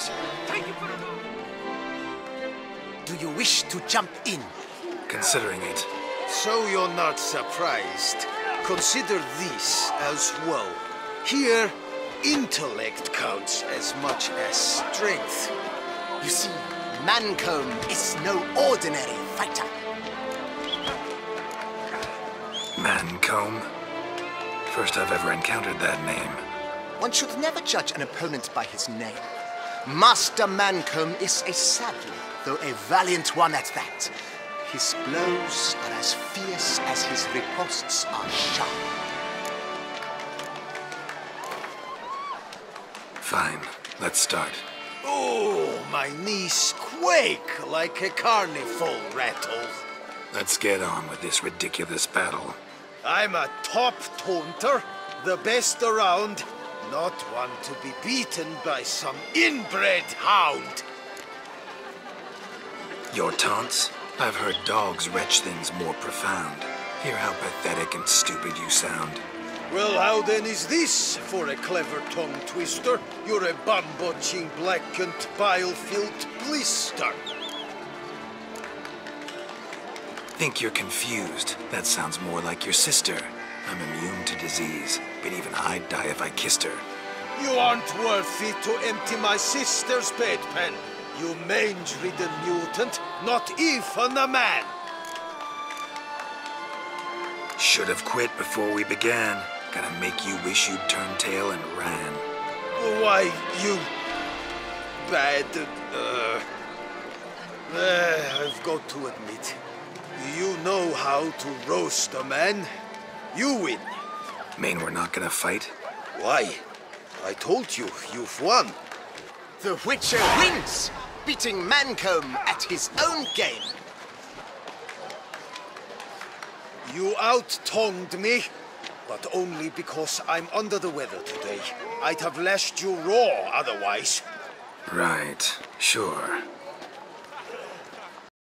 horses. Do you wish to jump in? Considering it. So you're not surprised. Consider this as well. Here, intellect counts as much as strength. You see, Mancomb is no ordinary fighter. Mancomb? First I've ever encountered that name. One should never judge an opponent by his name. Master Mancomb is a savage, though a valiant one at that. His blows are as fierce as his riposts are sharp. Fine, let's start. Oh, my knees quake like a carnival rattle. Let's get on with this ridiculous battle. I'm a top taunter, the best around, not one to be beaten by some inbred hound. Your taunts? I've heard dogs retch things more profound. Hear how pathetic and stupid you sound. Well, how then is this for a clever tongue twister? You're a bun-botching, and bile-filled blister. Think you're confused. That sounds more like your sister. I'm immune to disease, but even I'd die if I kissed her. You aren't worthy to empty my sister's bedpan. You mange-ridden mutant, not even a man. Should have quit before we began. Gonna make you wish you'd turned tail and ran. Why, you... bad... Uh, uh, I've got to admit, you know how to roast a man. You win. Mean we're not gonna fight? Why? I told you, you've won. The Witcher wins, beating Mancomb at his own game. You out-tongued me, but only because I'm under the weather today. I'd have lashed you raw otherwise. Right, sure.